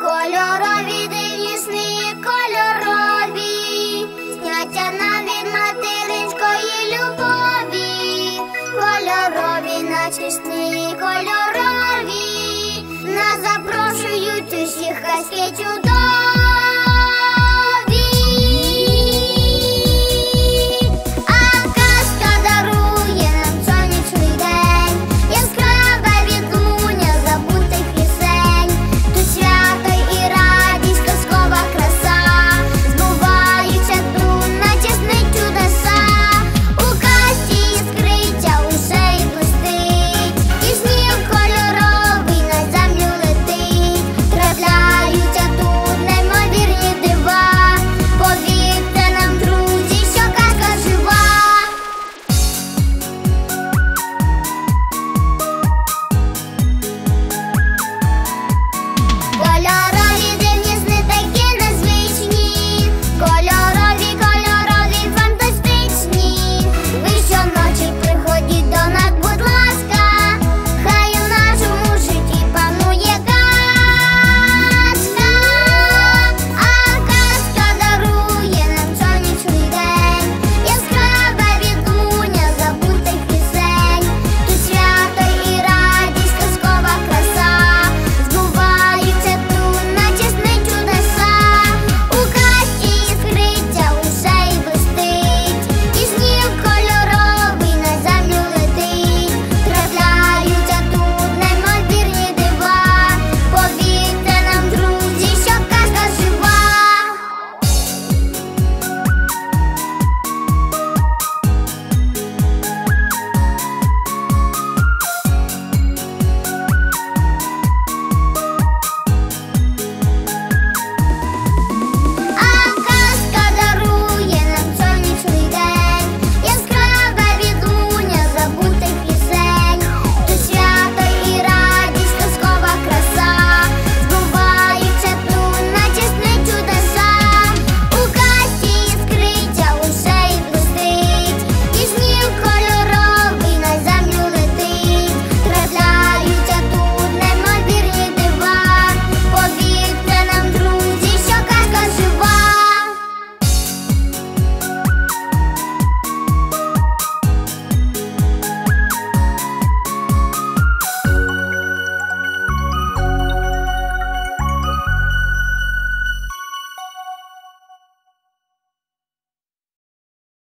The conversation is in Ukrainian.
Кольорові дивні кольорові, сняття нам від любові, кольорові наче сни, кольорові, нас запрошують усіх хай чудові. Watch you.